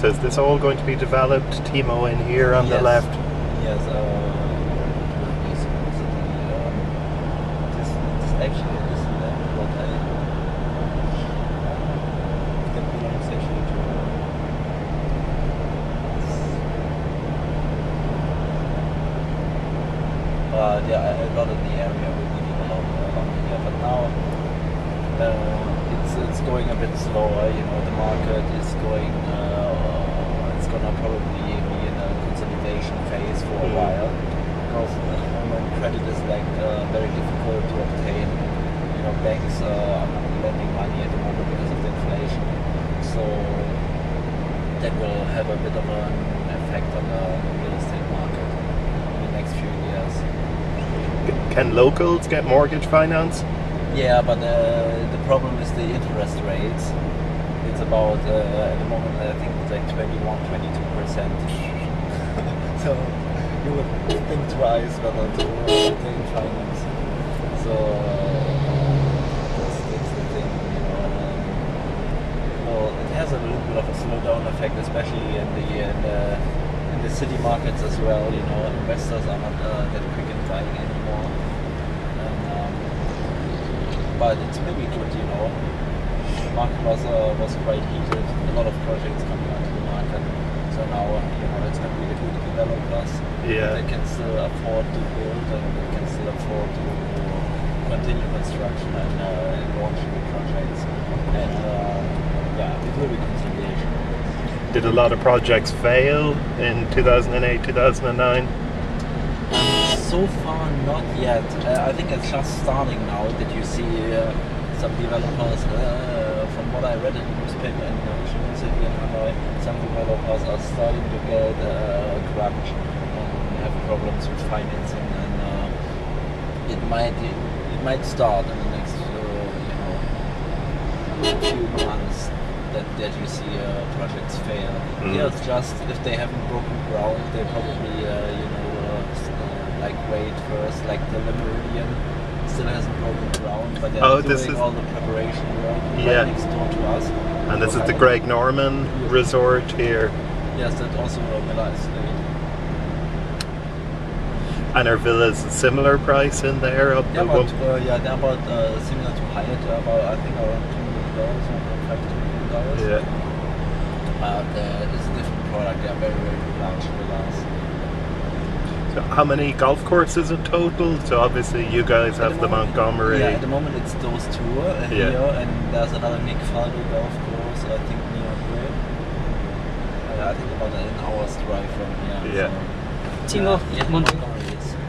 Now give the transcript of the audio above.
So is this all going to be developed? Timo in here on the left. Yes, uh, is, is the, this, this actually is uh, what I that belongs actually to uh, yeah, a lot of the area will be developed along here, but now uh, it's it's going a bit slower. You know, the market is going. Uh, probably be in a consolidation phase for a while because uh, when credit is like uh, very difficult to obtain. You know, banks uh, are not lending money at the moment because of the inflation. So that will have a bit of an effect on the real estate market in the next few years. Can locals get mortgage finance? Yeah, but uh, the problem is the interest rates. It's about, uh, at the moment, I think it's like 21, 22%. so you would think twice whether to obtain finance. So uh, that's, that's the thing, you know. Well, it has a little bit of a slowdown effect, especially in the, in the, in the city markets as well. You know, investors are not uh, that quick in buying anymore. And, um, but it's maybe good, you know. The market was uh, was quite heated. A lot of projects coming onto the market. So now, uh, you know, it's going to be the good developers. Yeah. They can still afford to build and they can still afford to continue construction and, uh, and launch new projects. And uh, yeah, it will be consolidation. Did a lot of projects fail in 2008, 2009? So far, not yet. Uh, I think it's just starting now that you see uh, some developers. Uh, from what I read in the newspaper in City in Hanoi, some developers are starting to get uh, crunch problems with financing, and uh, it might it might start in the next uh, you know few months. That, that you see uh, projects fail. Mhm. Here it's just if they haven't broken ground, they probably uh, you know uh, like wait first, like the Le Meridien still hasn't broken ground, but they're Oh, doing this is- all the preparation work Yeah. right next door to us. And this is the Greg Norman Resort here. Yes, that also Miller Estate. And are villas a similar price in there? Up They're about, uh, yeah, they're about uh, similar to Hyatt, about I think around two million dollars, five two million dollars. yeah. But uh, it's a different product. They're very very large villas. So how many golf courses in total? So obviously you guys At have the, moment- Montgomerie. Yeah, at the moment it's those two uh, Yeah. here, and there's another Nick Faldo golf course, I think near here. Uh, I think about an hour's drive from here. Yeah. So, team of Edmonton Oilers.